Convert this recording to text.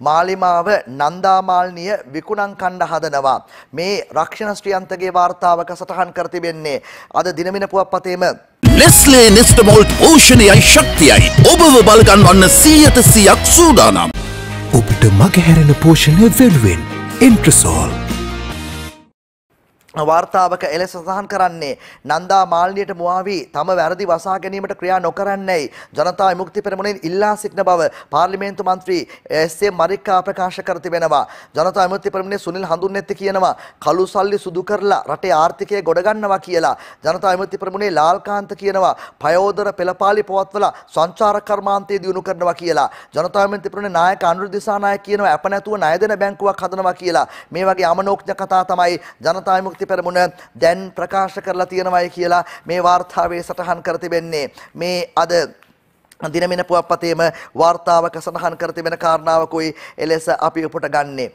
මාලිමාව නන්දාමාල්නිය විකුණන් කණ්ඩ හදනවා. මේ රක්ෂණ ශ්‍රියන්තගේ වාර්තාවක සටහන් කර තිබෙන්නේ. අද දිනමින පුවත්පතේම නෙස්ලේ නෙස්ටමෝල්ට් පෝෂණයයි ශක්තියයි ඔබව බලගන්වන්න සීයට සියක් සූදානම්. ඔබට මගහැරෙන පෝෂණය වෙනුවෙන් ඉන්ට්‍රසෝල් වාර්තාවක එලෙස සඳහන් කරන්නේ නන්දා මාල්නියට මුවාවී තම වැරදි වසා ගැනීමට ක්‍රියා නොකරන්නේයි ජනතා විමුක්ති පෙරමුණෙන් ඉල්ලා සිටින බව පාර්ලිමේන්තු මන්ත්‍රී එස්.එම්. මරික්කා ප්‍රකාශ කර තිබෙනවා. ජනතා විමුක්ති පෙරමුණේ සුනිල් හඳුන්නෙත්ති කියනවා කළු සල්ලි සුදු කරලා රටේ ආර්ථිකය ගොඩ ගන්නවා කියලා. ජනතා විමුක්ති පෙරමුණේ ලාල්කාන්ත කියනවා පයෝදර පෙළපාලි පවත්වලා සංචාරක කර්මාන්තය දියුණු කරනවා කියලා. ජනතා විමුක්ති පෙරමුණේ නායක අනුර දිසානායක කියනවා අප නැතුව ණය දෙන බැංකුවක් හදනවා කියලා. මේ වගේ අමනෝක්ඥ කතා තමයි ජනතා විමුක්ති පෙරමුණ දැන් ප්‍රකාශ කරලා තියෙනවයි කියලා මේ වාර්තාවේ සටහන් කර තිබෙන්නේ. මේ අද දිනමින පුවත්පතේම වාර්තාවක සඳහන් කර තිබෙන කාරණාවකුයි එලෙස අපි උපුට ගන්නේ.